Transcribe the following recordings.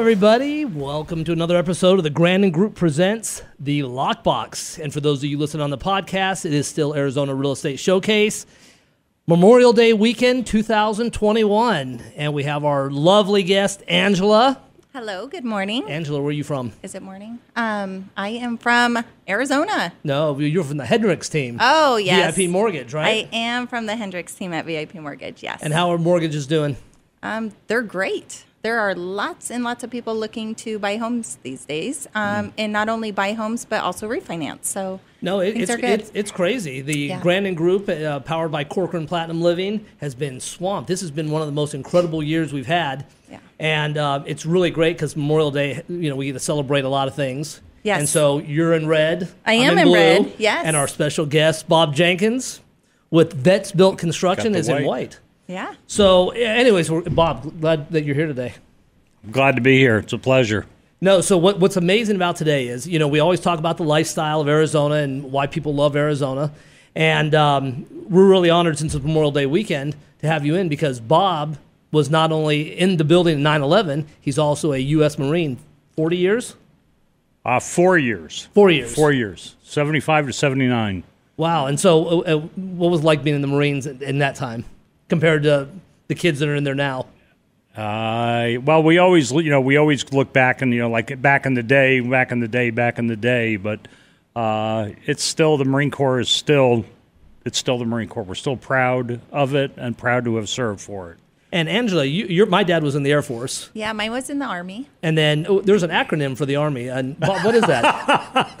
Hello, everybody. Welcome to another episode of the Grandon Group Presents the Lockbox. And for those of you listening on the podcast, it is still Arizona Real Estate Showcase. Memorial Day weekend 2021. And we have our lovely guest, Angela. Hello, good morning. Angela, where are you from? Is it morning? Um, I am from Arizona. No, you're from the Hendricks team. Oh, yes. VIP Mortgage, right? I am from the Hendricks team at VIP Mortgage, yes. and how are mortgages doing? um, they're great. There are lots and lots of people looking to buy homes these days, um, and not only buy homes but also refinance. So No, it, things it's, are good. it's it's crazy. The Yeah. Grandon Group, uh, powered by Corcoran Platinum Living, has been swamped. This has been one of the most incredible years we've had. Yeah. And uh, it's really great because Memorial Day, you know, we get to celebrate a lot of things. Yes. And so you're in red. I I'm am in blue, red, yes. And our special guest, Bob Jenkins, with Vets Built Construction, Got the is in white. White. yeah, So, anyways, Bob, glad that you're here today. I'm glad to be here. It's a pleasure. No, so what, what's amazing about today is, you know, we always talk about the lifestyle of Arizona and why people love Arizona. And um, we're really honored since it's Memorial Day weekend to have you in because Bob was not only in the building in 9 11, he's also a U.S. Marine. 40 years? Uh, four years. Four years. Four years. 75 to 79. Wow. And so, uh, uh, what was it like being in the Marines in, in that time compared to the kids that are in there now? Uh, well, we always, you know, we always look back and, you know, like back in the day, back in the day, back in the day, but uh, it's still, the Marine Corps is still, it's still the Marine Corps. We're still proud of it and proud to have served for it. And Angela, you, you're, my dad was in the Air Force. yeah. Mine was in the army. And then oh, there's an acronym for the Army. And Bob, what is that?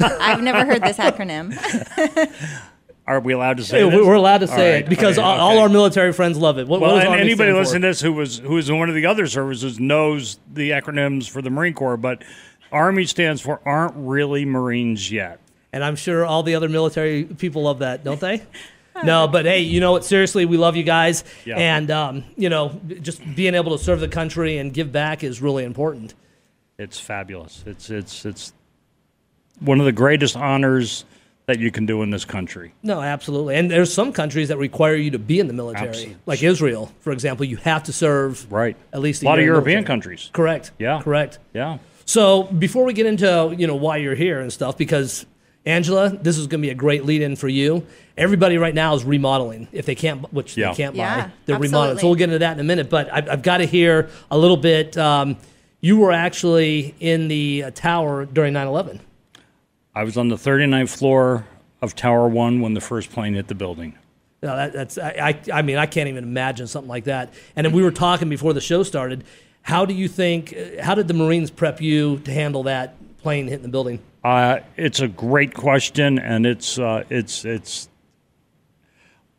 I've never heard this acronym. Are we allowed to say Hey, we're allowed to say right, it because okay, all, all okay. our military friends love it. What, Well, what and anybody listening to this who was who is in one of the other services knows the acronyms for the Marine Corps, but Army stands for aren't really Marines yet. And I'm sure all the other military people love that, don't they? no, but hey, you know what? Seriously, we love you guys. Yeah. And, um, you know, just being able to serve the country and give back is really important. It's fabulous. It's it's it's one of the greatest honors that you can do in this country. No, absolutely. And there's some countries that require you to be in the military, Absolutely. like Israel, for example. You have to serve Right. at least a, a lot of year in European military. countries. Correct. Yeah. Correct. Yeah. So before we get into you know why you're here and stuff, because Angela, this is going to be a great lead-in for you. Everybody right now is remodeling. If they can't, which Yeah. they can't Yeah, buy, they're remodeling. So we'll get into that in a minute. But I've, I've got to hear a little bit. Um, you were actually in the uh, tower during 9/11. I was on the 39th floor of Tower One when the first plane hit the building. No, that, that's I, I. I mean, I can't even imagine something like that. And then we were talking before the show started. How do you think? uh, How did the Marines prep you to handle that plane hitting the building? Uh, it's a great question, and it's uh, it's it's.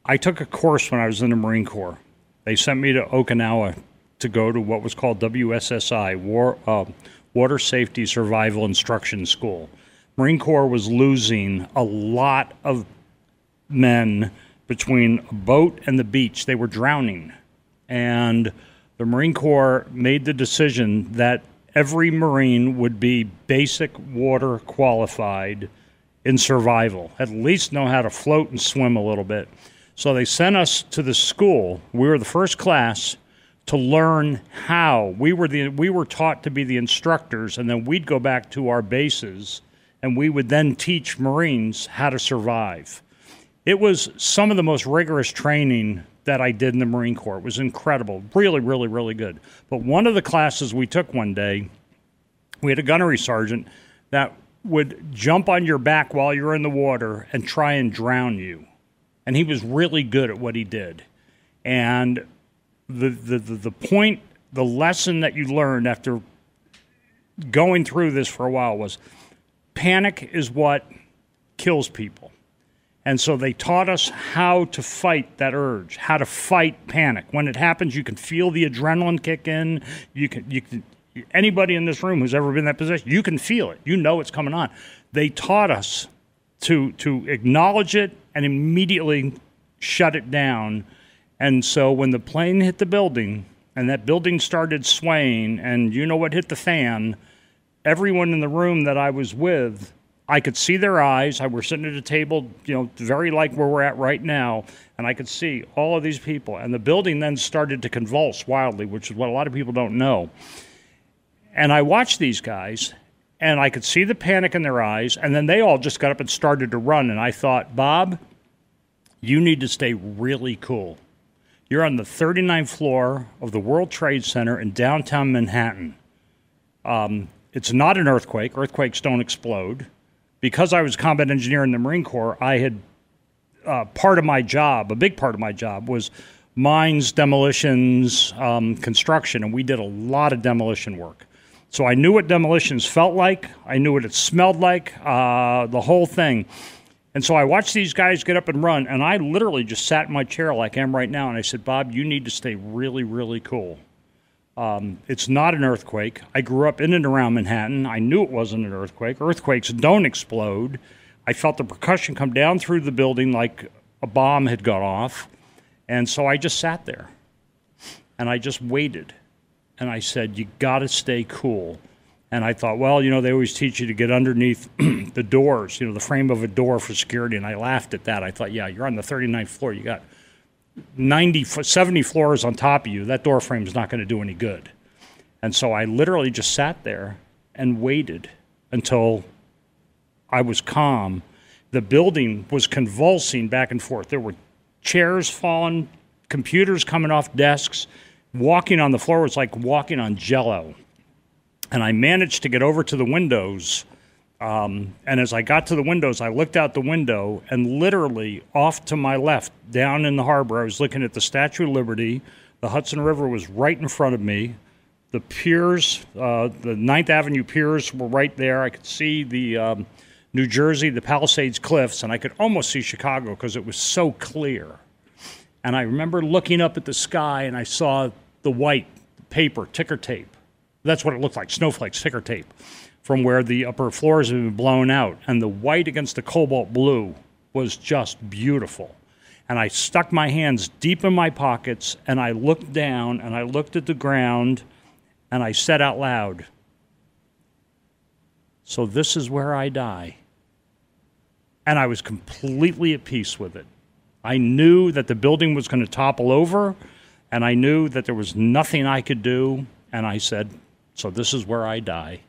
I took a course when I was in the Marine Corps. They sent me to Okinawa to go to what was called WSSI, War, uh, Water Safety Survival Instruction School. Marine Corps was losing a lot of men between a boat and the beach. They were drowning. And the Marine Corps made the decision that every Marine would be basic water qualified in survival, at least know how to float and swim a little bit. So they sent us to the school. We were the first class to learn how. We were the we were taught to be the instructors and then we'd go back to our bases and we would then teach Marines how to survive. It was some of the most rigorous training that I did in the Marine Corps. It was incredible, really, really, really good. But one of the classes we took one day, we had a gunnery sergeant that would jump on your back while you're in the water and try and drown you. And he was really good at what he did. And the, the, the, the point, the lesson that you learned after going through this for a while was panic is what kills people. And so they taught us how to fight that urge, how to fight panic. When it happens, you can feel the adrenaline kick in. You can, you can, anybody in this room who's ever been in that position, you can feel it. You know it's coming on. They taught us to to acknowledge it and immediately shut it down. And so when the plane hit the building and that building started swaying, and you know what hit the fan, everyone in the room that I was with, I could see their eyes. I were sitting at a table, you know, very like where we're at right now, and I could see all of these people. And the building then started to convulse wildly, which is what a lot of people don't know. And I watched these guys, and I could see the panic in their eyes, and then they all just got up and started to run. And I thought, Bob, you need to stay really cool. You're on the 39th floor of the World Trade Center in downtown Manhattan. Um, it's not an earthquake. Earthquakes don't explode. Because I was combat engineer in the Marine Corps, I had uh, part of my job, a big part of my job, was mines, demolitions, um, construction, and we did a lot of demolition work. So I knew what demolitions felt like. I knew what it smelled like, uh, the whole thing. And so I watched these guys get up and run, and I literally just sat in my chair like I am right now, and I said, Bob, you need to stay really, really cool. Um, it's not an earthquake. I grew up in and around Manhattan. I knew it wasn't an earthquake. Earthquakes don't explode. I felt the percussion come down through the building like a bomb had gone off. And so I just sat there and I just waited. And I said, You got to stay cool. And I thought, well, you know, they always teach you to get underneath the doors, you know, the frame of a door for security. And I laughed at that. I thought, yeah, you're on the 39th floor. You got 90, 70 floors on top of you. That door frame is not going to do any good. And so I literally just sat there and waited until I was calm. The building was convulsing back and forth. There were chairs falling, computers coming off desks. Walking on the floor was like walking on jello. And I managed to get over to the windows. Um, and as I got to the windows, I looked out the window, and literally off to my left, down in the harbor, I was looking at the Statue of Liberty. The Hudson River was right in front of me. The piers, uh, the Ninth Avenue piers, were right there. I could see the um, New Jersey, the Palisades Cliffs, and I could almost see Chicago because it was so clear. And I remember looking up at the sky and I saw the white paper, ticker tape. That's what it looked like snowflakes, ticker tape, from where the upper floors had been blown out. And the white against the cobalt blue was just beautiful. And I stuck my hands deep in my pockets and I looked down and I looked at the ground and I said out loud, So this is where I die and I was completely at peace with it. I knew that the building was going to topple over, and I knew that there was nothing I could do. And I said, So this is where I die.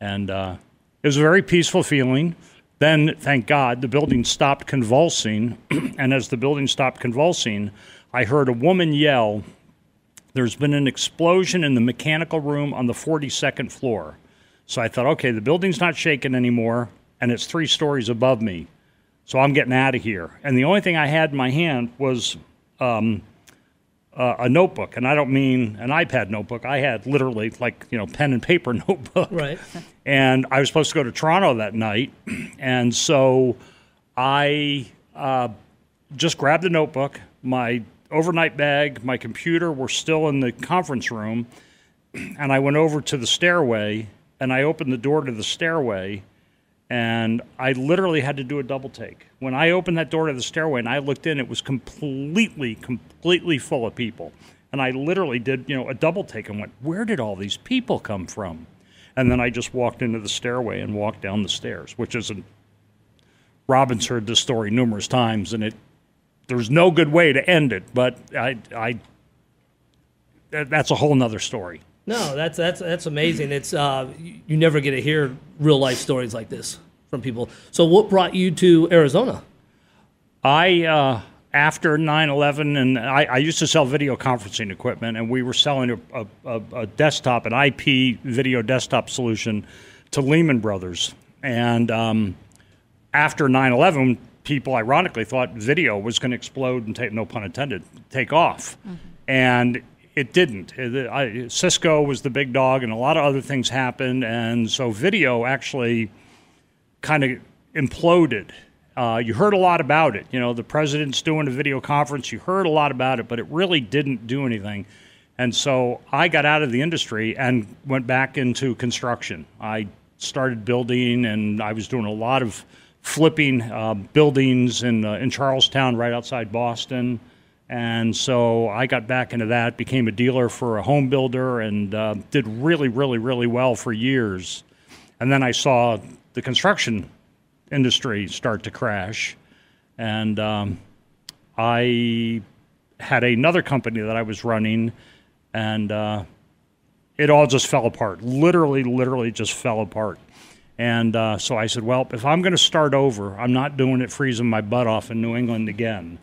And uh, it was a very peaceful feeling. Then, thank God, the building stopped convulsing. and as the building stopped convulsing, I heard a woman yell, There's been an explosion in the mechanical room on the 42nd floor. So I thought, okay, the building's not shaking anymore and it's three stories above me. So I'm getting out of here. And the only thing I had in my hand was um, uh, a notebook. And I don't mean an iPad notebook. I had literally like, you know, pen and paper notebook. Right. And I was supposed to go to Toronto that night. And so I uh, just grabbed the notebook. My overnight bag, my computer were still in the conference room. And I went over to the stairway and I opened the door to the stairway and I literally had to do a double take. When I opened that door to the stairway and I looked in, it was completely, completely full of people. And I literally did, you know, a double take and went, where did all these people come from? And then I just walked into the stairway and walked down the stairs, which is a Robin's heard this story numerous times, and it there's no good way to end it, but I, I that's a whole nother story. No, that's that's that's amazing. It's uh, you never get to hear real life stories like this from people. So, what brought you to Arizona? I uh, after 9/11, and I, I, used to sell video conferencing equipment, and we were selling a, a, a desktop, an IP video desktop solution to Lehman Brothers. And um, after 9/11, people ironically thought video was going to explode and take no pun intended, take off. Mm-hmm. And it didn't. It, I, Cisco was the big dog, and a lot of other things happened, and so video actually kind of imploded. Uh, you heard a lot about it. You know, the president's doing a video conference. You heard a lot about it, but it really didn't do anything. And so I got out of the industry and went back into construction. I started building, and I was doing a lot of flipping uh, buildings in uh, in Charlestown, right outside Boston. And so I got back into that, became a dealer for a home builder, and uh, did really, really, really well for years. And then I saw the construction industry start to crash. And um, I had another company that I was running, and uh, it all just fell apart. Literally, literally just fell apart. And uh, so I said, well, if I'm going to start over, I'm not doing it freezing my butt off in New England again.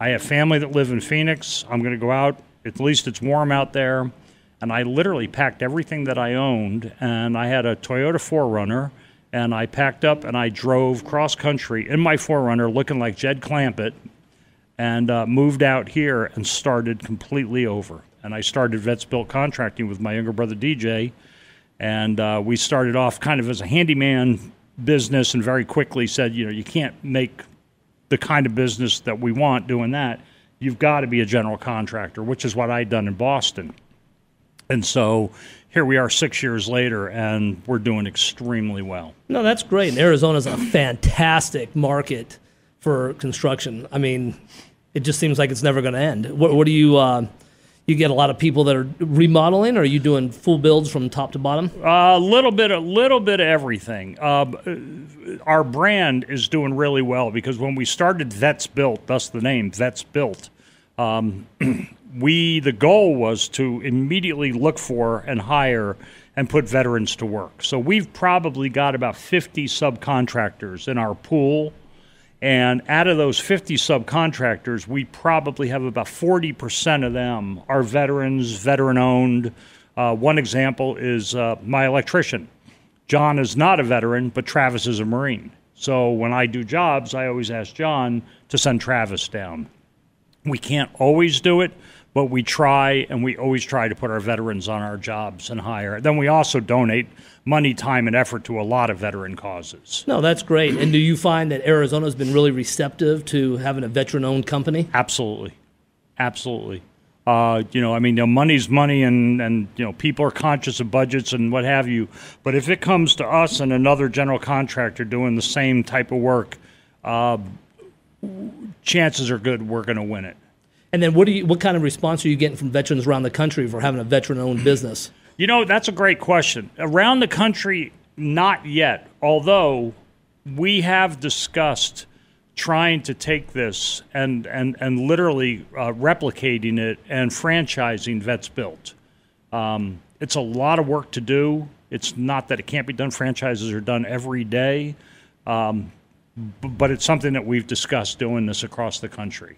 I have family that live in Phoenix. I'm going to go out. At least it's warm out there. And I literally packed everything that I owned, and I had a Toyota 4Runner, and I packed up and I drove cross country in my 4Runner looking like Jed Clampett, and uh, moved out here and started completely over. And I started Vets Built Contracting with my younger brother DJ, and uh, we started off kind of as a handyman business, and very quickly said, you know, you can't make the kind of business that we want doing that. You've got to be a general contractor, which is what I'd done in Boston. And so here we are six years later, and we're doing extremely well. No, that's great. And Arizona's a fantastic market for construction. I mean, it just seems like it's never going to end. What, what do you? Uh, you get a lot of people that are remodeling, or are you doing full builds from top to bottom? A little bit, a little bit of everything. Uh, our brand is doing really well because when we started Vets Built, thus the name Vets Built, um, we the goal was to immediately look for and hire and put veterans to work. So we've probably got about 50 subcontractors in our pool and out of those 50 subcontractors, we probably have about 40% of them are veterans, veteran owned. Uh, one example is uh, my electrician. John is not a veteran, but Travis is a Marine. So when I do jobs, I always ask John to send Travis down. We can't always do it, but we try, and we always try to put our veterans on our jobs and hire. Then we also donate money, time, and effort to a lot of veteran causes. No, that's great. And do you find that Arizona's been really receptive to having a veteran-owned company? Absolutely, absolutely. Uh, you know, I mean, you know, money's money, and and you know, people are conscious of budgets and what have you. But if it comes to us and another general contractor doing the same type of work, uh, chances are good we're going to win it. And then, what do you? What kind of response are you getting from veterans around the country for having a veteran-owned business? You know, that's a great question. Around the country, not yet. Although we have discussed trying to take this and and and literally uh, replicating it and franchising Vets Built. Um, it's a lot of work to do. It's not that it can't be done. Franchises are done every day, um, b- but it's something that we've discussed doing this across the country.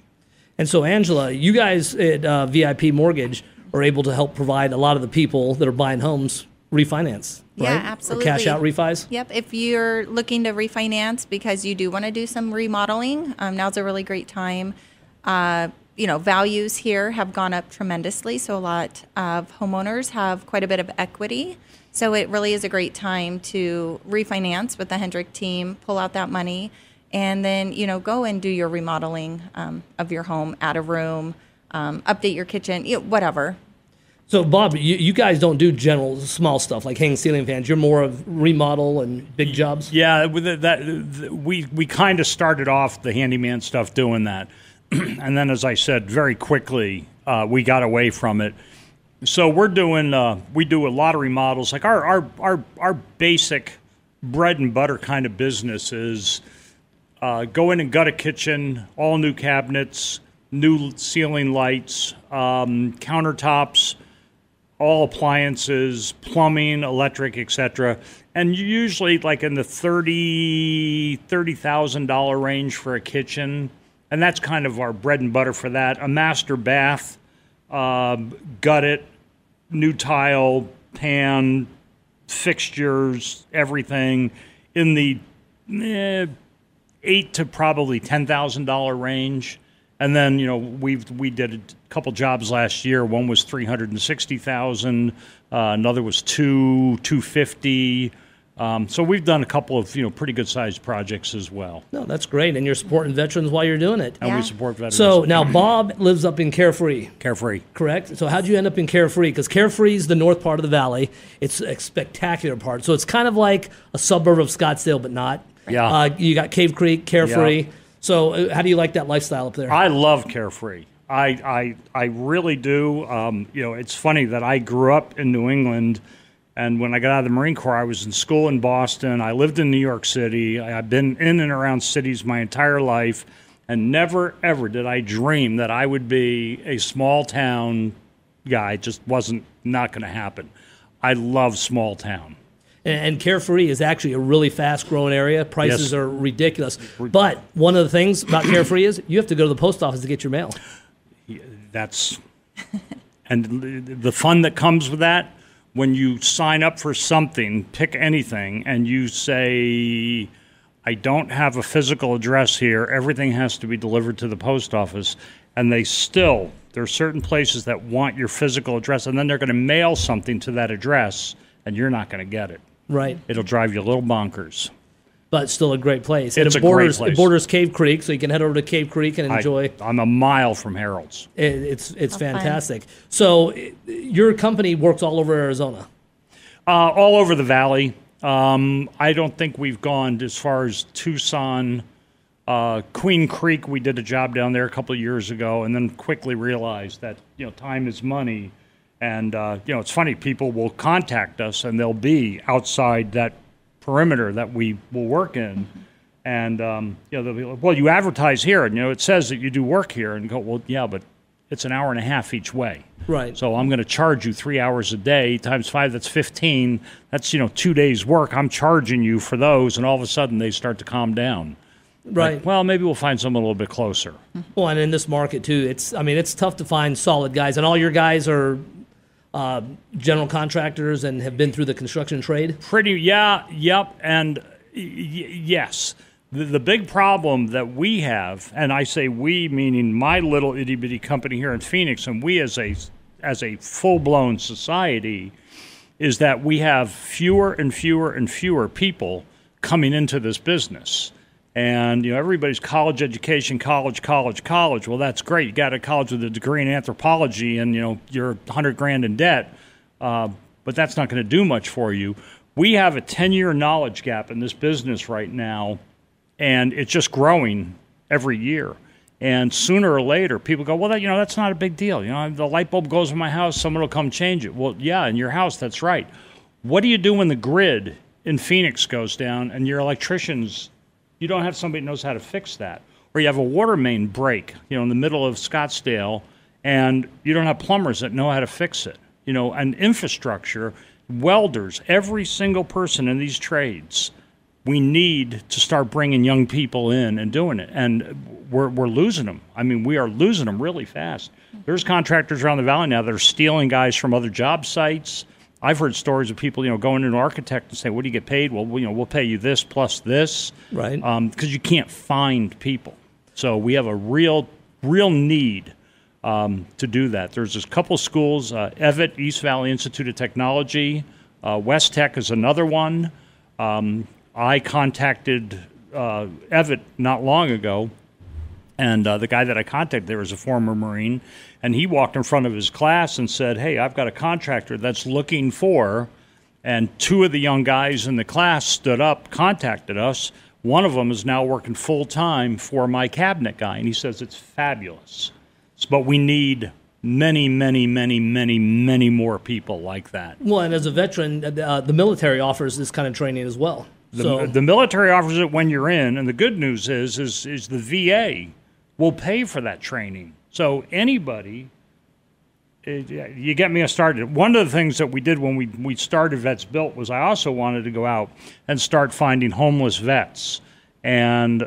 And so, Angela, you guys at uh, VIP Mortgage are able to help provide a lot of the people that are buying homes refinance. Yeah, right? absolutely. Or cash out refis. Yep. If you're looking to refinance because you do want to do some remodeling, um, now's a really great time. Uh, you know, values here have gone up tremendously, so a lot of homeowners have quite a bit of equity. So it really is a great time to refinance with the Hendrick team, pull out that money, and then you know go and do your remodeling um, of your home, add a room, um, update your kitchen, you know, whatever. So, Bob, you, you guys don't do general small stuff like hang ceiling fans. You're more of remodel and big jobs. Yeah, with the, that the, we we kind of started off the handyman stuff doing that, and then as I said, very quickly uh, we got away from it. So we're doing uh, we do a lot of remodels. Like our our our our basic bread and butter kind of business is uh, go in and gut a kitchen, all new cabinets, new ceiling lights, um, countertops all appliances, plumbing, electric, etc. And usually like in the thirty thirty thousand dollar range for a kitchen, and that's kind of our bread and butter for that. A master bath, uh, gut it, new tile, pan, fixtures, everything in the eh, eight to probably ten thousand dollar range. And then you know we we did a couple jobs last year. One was three hundred and sixty thousand. Uh, another was two two fifty. Um, so we've done a couple of you know pretty good sized projects as well. No, that's great, and you're supporting veterans while you're doing it. And Yeah. we support veterans. So now Bob lives up in Carefree, carefree. correct? So how'd you end up in Carefree? Because Carefree is the north part of the valley. It's a spectacular part. So it's kind of like a suburb of Scottsdale, but not. Yeah. Uh, you got Cave Creek, Carefree. Yeah. So uh, how do you like that lifestyle up there? I love carefree. I I I really do. Um, you know, it's funny that I grew up in New England. And when I got out of the Marine Corps, I was in school in Boston. I lived in New York City. I've been in and around cities my entire life. And never, ever did I dream that I would be a small town guy. It just wasn't not going to happen. I love small town. And, Carefree is actually a really fast growing area. Prices Yes. are ridiculous. But one of the things about Carefree is you have to go to the post office to get your mail. That's and the fun that comes with that when you sign up for something, pick anything, and you say, "I don't have a physical address here. Everything has to be delivered to the post office," and they still there are certain places that want your physical address, and then they're going to mail something to that address, and you're not going to get it. Right. It'll drive you a little bonkers. But still a great place. It's and it a great place. It borders Cave Creek, so you can head over to Cave Creek and enjoy. I, I'm a mile from Harold's. It, it's it's fun. fantastic. So i- your company works all over Arizona. Uh, all over the valley. Um, I don't think we've gone as far as Tucson, uh, Queen Creek. We did a job down there a couple of years ago, and then quickly realized that you know time is money, and uh, you know it's funny. People will contact us, and they'll be outside that perimeter that we will work in. And um, you know, they'll be like, "Well, you advertise here, and you know it says that you do work here." And go, "Well, yeah, but it's an hour and a half each way." Right. So I'm going to charge you three hours a day times five. That's 15. That's you know two days work. I'm charging you for those, and all of a sudden they start to calm down. Right. Like, well, maybe we'll find someone a little bit closer. Well, and in this market too, it's I mean it's tough to find solid guys, and all your guys are uh, general contractors and have been through the construction trade. Pretty, yeah, yep, and y- yes. The, the big problem that we have, and I say we meaning my little itty bitty company here in Phoenix, and we as a as a full blown society, is that we have fewer and fewer and fewer people coming into this business. And you know everybody's college education, college, college, college. Well, that's great. You got a college with a degree in anthropology, and you know you're hundred grand in debt. Uh, but that's not going to do much for you. We have a ten-year knowledge gap in this business right now, and it's just growing every year. And sooner or later, people go, "Well, that, you know, that's not a big deal. You know, the light bulb goes in my house, someone will come change it." Well, yeah, in your house, that's right. What do you do when the grid in Phoenix goes down and your electricians you don't have somebody that knows how to fix that. Or you have a water main break, you know, in the middle of Scottsdale, and you don't have plumbers that know how to fix it. You know, and infrastructure, welders, every single person in these trades, we need to start bringing young people in and doing it. And we're, we're losing them. I mean, we are losing them really fast. There's contractors around the valley now that are stealing guys from other job sites. I've heard stories of people, you know, going to an architect and saying, "What do you get paid?" Well, you know, we'll pay you this plus this, Right. Because you can't find people. So we have a real, real need um, to do that. There's a couple schools, uh, EVIT, East Valley Institute of Technology, uh, West Tech is another one. Um, I contacted uh, EVIT not long ago and uh, the guy that I contacted there was a former Marine, and he walked in front of his class and said, "Hey, I've got a contractor that's looking for." And two of the young guys in the class stood up, contacted us. One of them is now working full time for my cabinet guy, and he says it's fabulous. But we need many, many, many, many, many more people like that. Well, and as a veteran, uh, the military offers this kind of training as well. The, so the military offers it when you're in, and the good news is, is, is the VA will pay for that training. So anybody, eh, you get me a started. One of the things that we did when we, we started Vets Built was I also wanted to go out and start finding homeless vets and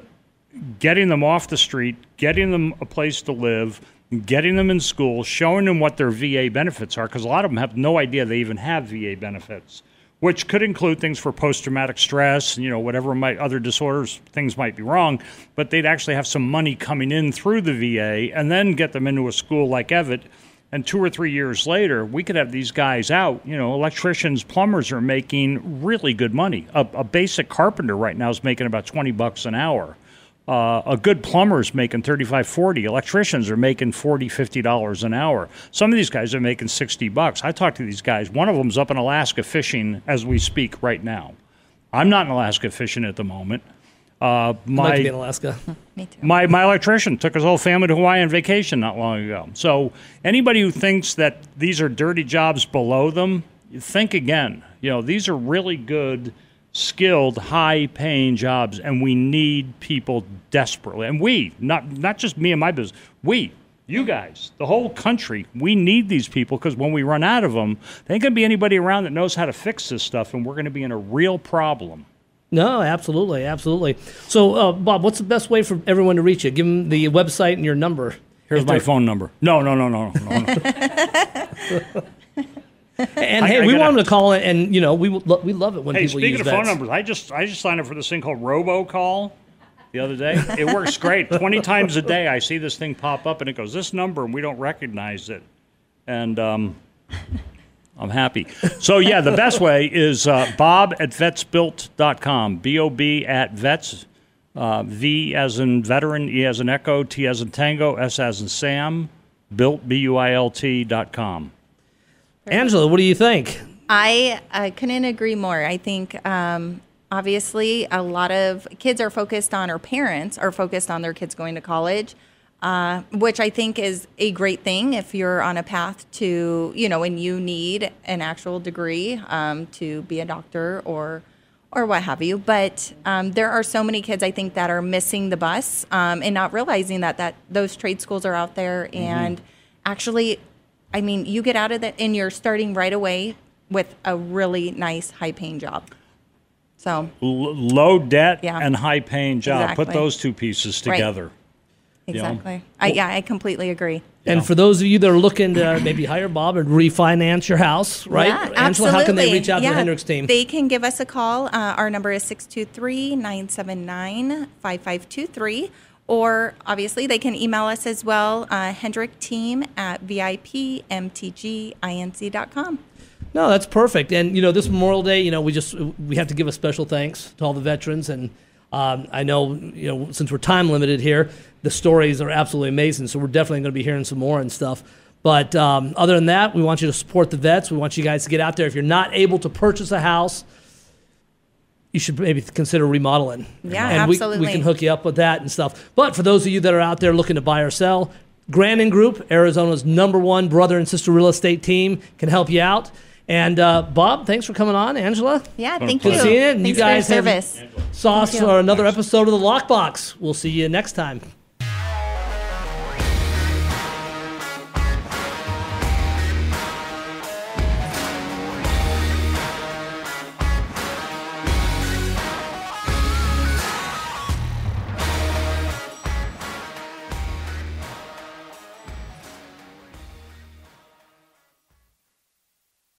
getting them off the street, getting them a place to live, getting them in school, showing them what their VA benefits are, because a lot of them have no idea they even have VA benefits, which could include things for post-traumatic stress, you know, whatever might other disorders, things might be wrong, but they'd actually have some money coming in through the VA, and then get them into a school like EVIT. And two or three years later, we could have these guys out. You know, electricians, plumbers are making really good money. A, a basic carpenter right now is making about 20 bucks an hour. Uh, a good plumber is making 35 40 electricians are making 40 50 dollars an hour some of these guys are making 60 bucks i talked to these guys one of them's up in alaska fishing as we speak right now i'm not in alaska fishing at the moment uh, I'd like to my be in Alaska. Me too. my, my electrician took his whole family to Hawaii on vacation not long ago. So anybody who thinks that these are dirty jobs below them, think again. You know, these are really good, skilled, high paying jobs, and we need people desperately. And we, not not just me and my business, we You guys, the whole country, we need these people because when we run out of them, there ain't going to be anybody around that knows how to fix this stuff, and we're going to be in a real problem. No, absolutely, absolutely. So, uh, Bob, what's the best way for everyone to reach you? Give them the website and your number. Here's my phone number. No, no, no, no, no. no. And I- hey, I we want them to call it, and you know, we lo- we love it when hey, people speaking use of phone vets. numbers, I just I just signed up for this thing called RoboCall the other day. It works great. Twenty times a day, I see this thing pop up, and it goes this number, and we don't recognize it, and um, I'm happy. So yeah, the best way is uh, Bob at vetsbuilt.com. B O B at vets. Uh, v as in veteran, E as in echo, T as in tango, S as in Sam, built, B U I L T dot com. Angela, what do you think? I, I couldn't agree more. I think um, obviously a lot of kids are focused on, or parents are focused on their kids going to college, uh, which I think is a great thing if you're on a path to, you know, and you need an actual degree um, to be a doctor or or what have you. But um, there are so many kids I think that are missing the bus um, and not realizing that that those trade schools are out there and actually I mean, you get out of that and you're starting right away with a really nice, high paying job. So, L- low debt Yeah. and high paying job. Put those two pieces Right. together. exactly. I, yeah, I completely agree. And for those of you that are looking to maybe hire Bob and refinance your house, right? Yeah, Angela, how can they reach out to the Hendricks team? They can give us a call. Uh, our number is 623 979 5523. Or obviously, they can email us as well, uh, Hendrick Team at VIPMTGINC.com. No, that's perfect. And you know, this Memorial Day, you know, we just we have to give a special thanks to all the veterans. And um, I know, you know, since we're time limited here, the stories are absolutely amazing. So we're definitely going to be hearing some more and stuff. But um, other than that, we want you to support the vets. We want you guys to get out there. If you're not able to purchase a house, you should maybe consider remodeling. Yeah, and we- We, can hook you up with that and stuff. But for those of you that are out there looking to buy or sell, Grandon Group, Arizona's number one brother and sister real estate team, can help you out. And uh, Bob, thanks for coming on. Angela, Yeah, thank Good you. seeing you. And you Thanks guys for your service. sauce Thank for another episode of the Lockbox. We'll see you next time.